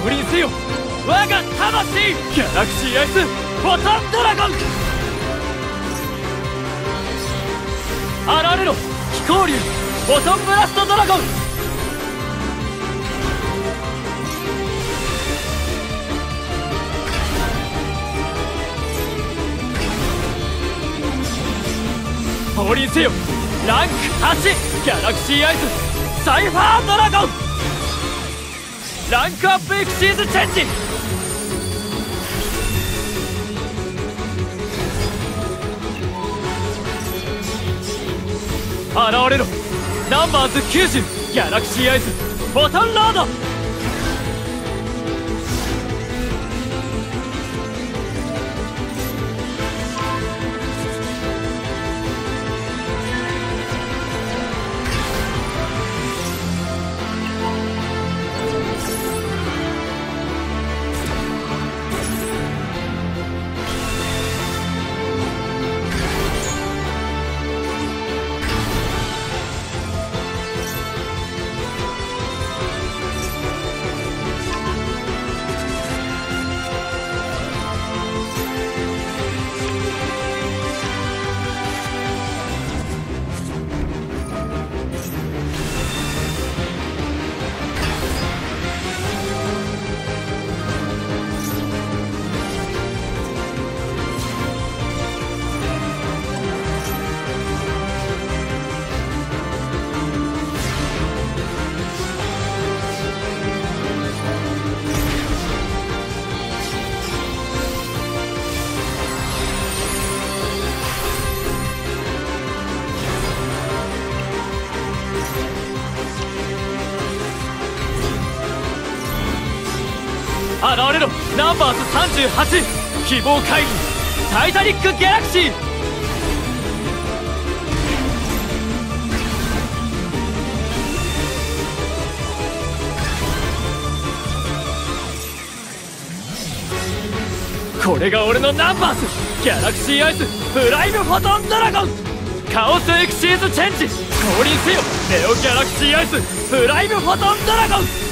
魂。ギャラクシーアイス。フォトンドラゴン。現れろ。飛行竜フォトンブラストドラゴン。降臨せよ。ランク8ギャラクシーアイス。サイファードラゴン。ランクアップエクシーズチェンジ。現れろ。ナンバーズ90ギャラクシーアイズボタンラード。48希望会議タイタニック・ギャラクシーこれが俺のナンバースギャラクシーアイスプライムフォトンドラゴン。カオスエクシーズチェンジ。降臨せよネオギャラクシーアイスプライムフォトンドラゴン。